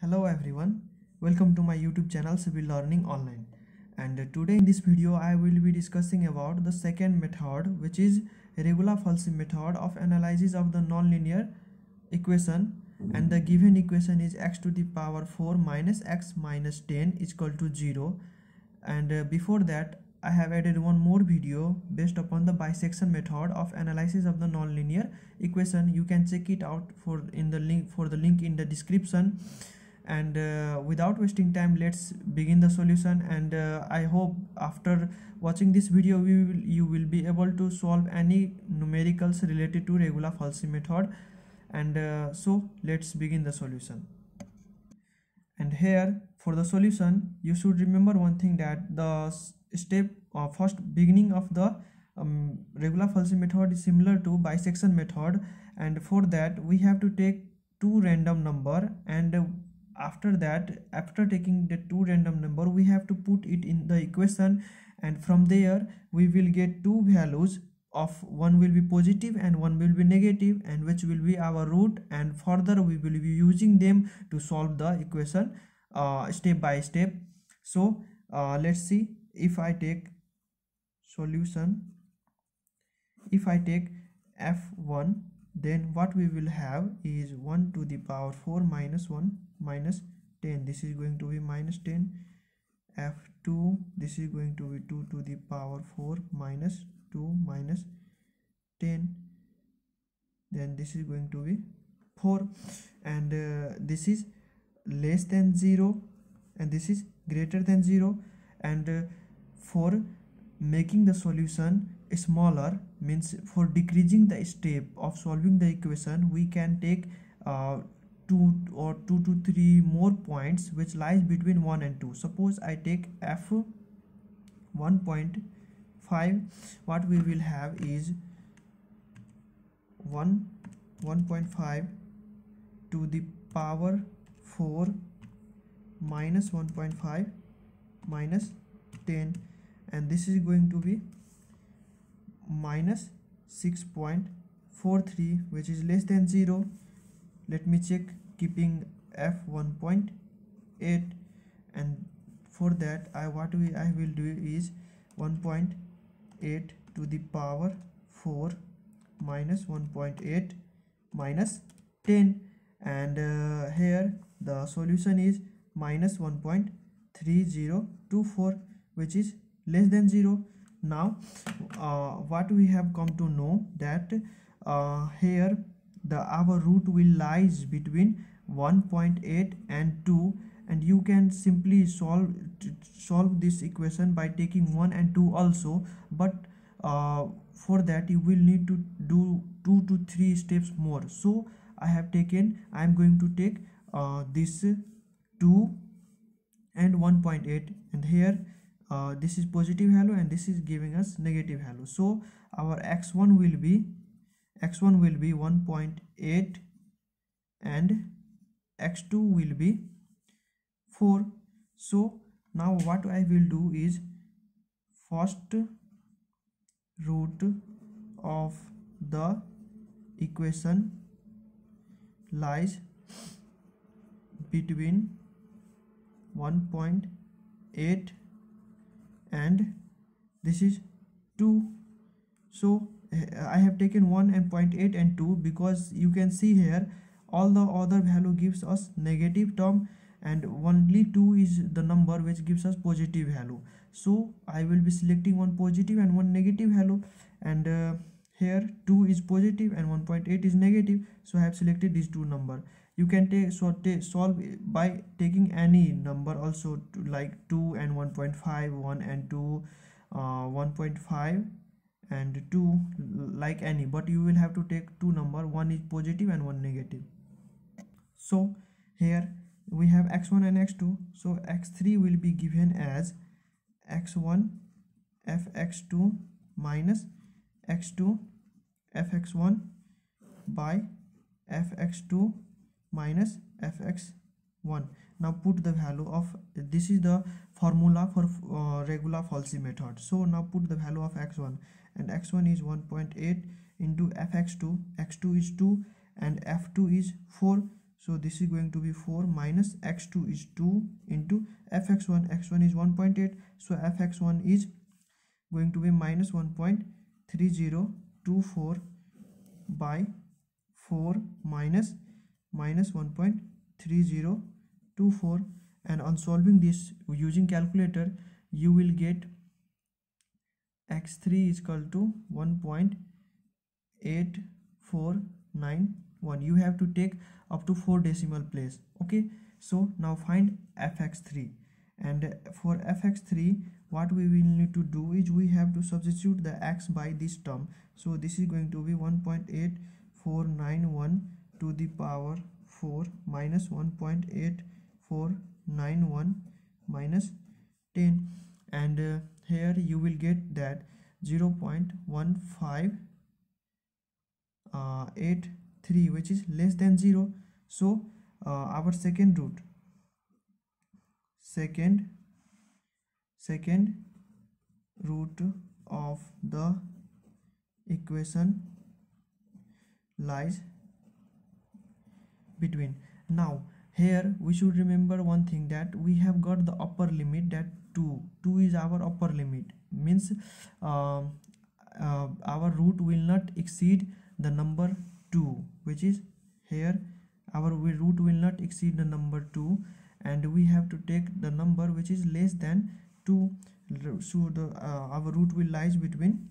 Hello everyone, welcome to my YouTube channel Civil Learning Online. And uh, today in this video I will be discussing about the second method which is regula falsi method of analysis of the nonlinear equation. And the given equation is x to the power 4 minus x minus 10 is equal to 0 and uh, before that I have added one more video based upon the bisection method of analysis of the nonlinear equation. You can check it out for in the link for the link in the description and uh, without wasting time let's begin the solution. And uh, i hope after watching this video we will, you will be able to solve any numericals related to regula falsi method. And uh, so let's begin the solution. And here for the solution you should remember one thing that the step uh, first beginning of the um, Regula-Falsi method is similar to bisection method. And for that we have to take two random number. And after that after taking the two random number we have to put it in the equation. And from there we will get two values of one will be positive and one will be negative and which will be our root. And further we will be using them to solve the equation uh, step by step. So uh, let's see if i take solution. If i take f1 then what we will have is 1 to the power 4 minus 1 minus 10 this is going to be minus 10 f2 this is going to be 2 to the power 4 minus 2 minus 10 then this is going to be 4 and uh, this is less than 0 and this is greater than 0 and uh, for making the solution smaller means for decreasing the step of solving the equation we can take uh, two or two to three more points which lies between 1 and 2 suppose i take f 1.5 what we will have is 1 1.5 to the power 4 minus 1.5 minus 10 and this is going to be minus 6.43 which is less than 0 let me check keeping f 1.8 and for that I what we I will do is 1.8 to the power 4 minus 1.8 minus 10 and uh, here the solution is minus 1.3024 which is less than 0 now uh, what we have come to know that uh, here the our root will lies between 1.8 and 2 and you can simply solve solve this equation by taking 1 and 2 also but uh, for that you will need to do 2 to 3 steps more. So i have taken i am going to take uh, this 2 and 1.8 and here uh, this is positive value and this is giving us negative value so our x1 will be x1 will be 1.8 and x2 will be 4 so now what I will do is first root of the equation lies between 1.8 and this is 2 so eh, I have taken 1 and 0.8 and 2 because you can see here all the other value gives us negative term and only 2 is the number which gives us positive value. So I will be selecting one positive and one negative value and uh, here 2 is positive and 1.8 is negative. So I have selected these two number you can take so solve by taking any number also like 2 and 1.5 1 and 2 uh, 1.5 and 2 like any. But you will have to take two number. One is positive and one negative. So here we have x1 and x2 so x3 will be given as x1 fx2 minus x2 fx1 by fx2 minus fx1 now put the value of this is the formula for uh, Regula-Falsi method. So now put the value of x1 and x1 is 1.8 into fx2 x2 is 2 and f2 is 4 so this is going to be 4 minus x2 is 2 into fx1 x1 is 1.8 so fx1 is going to be minus 1.3024 by 4 minus minus 1.3024 and on solving this using calculator you will get x3 is equal to 1.8491 you have to take up to 4 decimal place. Okay? So now find fx3 and for fx3 what we will need to do is we have to substitute the x by this term. So this is going to be 1.8491 to the power 4 minus 1.8491 minus 10 and uh, here you will get that 0 0.1583 uh, which is less than 0 so uh, our second root second second root of the equation lies between. Now here we should remember one thing that we have got the upper limit that 2 2 is our upper limit. Means uh, uh, our root will not exceed the number 2 which is here. Our root will not exceed the number 2 and we have to take the number which is less than 2 so the uh, our root will lies between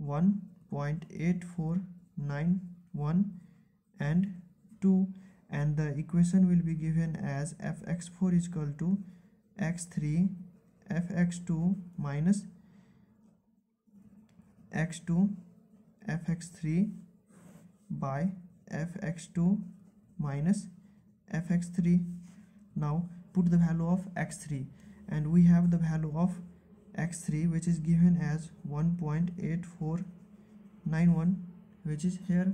1.8491 and 2 and the equation will be given as fx4 is equal to x3 fx2 minus x2 fx3 by fx2 minus fx3 now put the value of x3 and we have the value of x3 which is given as 1.8491 which is here.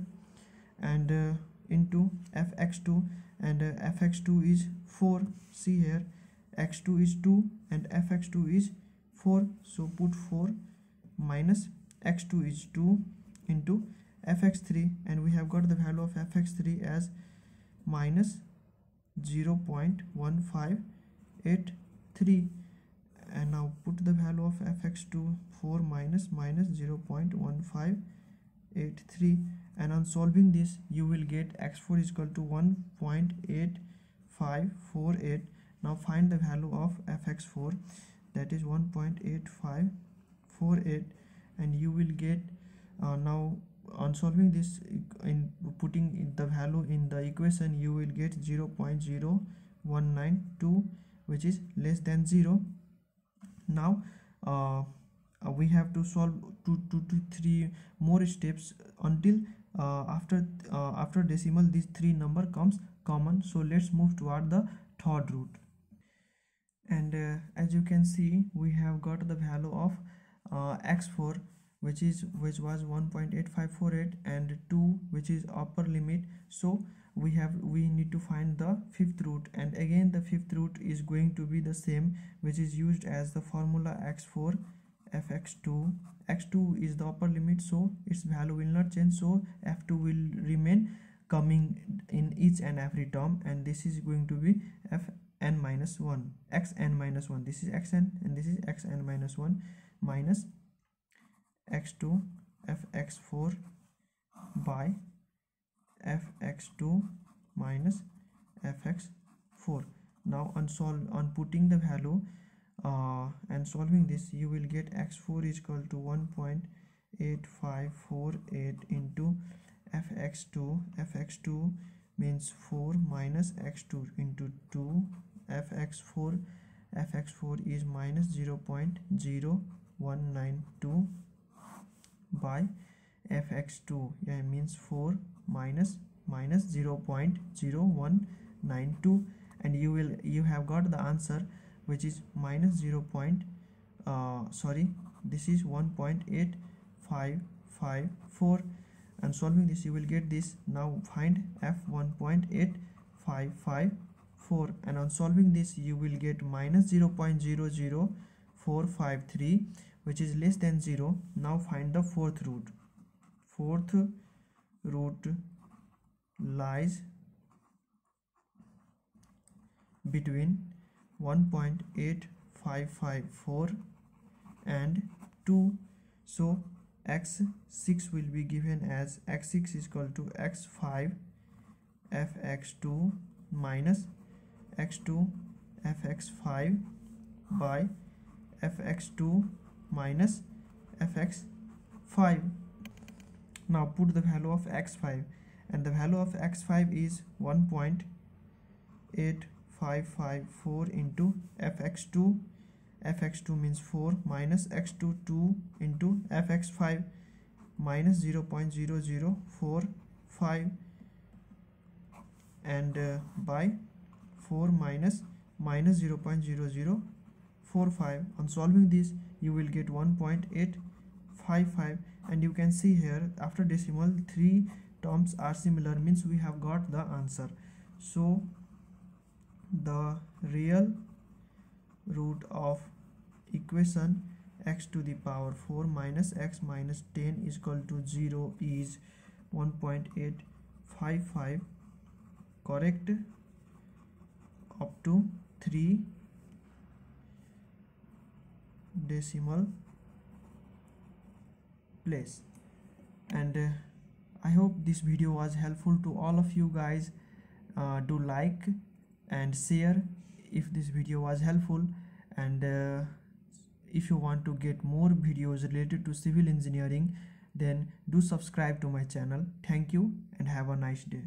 And uh, into fx2 and uh, fx2 is 4 see here x2 is 2 and fx2 is 4 so put 4 minus x2 is 2 into fx3 and we have got the value of fx3 as minus 0 0.1583 and now put the value of fx2 4 minus minus 0 0.1583 and on solving this you will get x4 is equal to 1.8548 now find the value of fx4 that is 1.8548 and you will get uh, now on solving this in putting the value in the equation you will get 0 0.0192 which is less than 0 now uh, uh, we have to solve two, two to three more steps until uh, after uh, after decimal these three number comes common. So let's move toward the third root. And uh, as you can see we have got the value of uh, x4 which is which was 1.8548 and 2 which is upper limit. So we have we need to find the fifth root. And again the fifth root is going to be the same which is used as the formula x4 fx2 x2 is the upper limit so its value will not change so f2 will remain coming in each and every term and this is going to be f n minus 1 x n minus 1 this is x n and this is x n minus 1 minus x2 fx4 by fx2 minus fx4 now on solve on putting the value uh, and solving this you will get x4 is equal to 1.8548 into fx2 fx2 means 4 minus x2 into 2 fx4 fx4 is minus 0 0.0192 by fx2 yeah means 4 minus minus 0 0.0192 and you will you have got the answer which is minus 0. Point, uh, sorry this is 1.8554 and solving this you will get this. Now find f 1.855 4 and on solving this you will get minus 0 0.00453 which is less than 0 now find the fourth root. Fourth root lies between 1.8554 and 2 so x6 will be given as x6 is equal to x5 fx2 minus x2 fx5 by fx2 minus fx5 now put the value of x5 and the value of x5 is 1.8554 into fx2 fx2 means 4 minus x2 2 into fx5 minus 0 0.0045 and uh, by 4 minus minus 0 0.0045 on solving this you will get 1.855 and you can see here after decimal three terms are similar means we have got the answer. So the real root of equation x to the power 4 minus x minus 10 is equal to 0 is 1.855 correct? Up to 3 decimal place. And uh, i hope this video was helpful to all of you guys. Uh, do like and share if this video was helpful. And uh, if you want to get more videos related to civil engineering then do subscribe to my channel. Thank you and have a nice day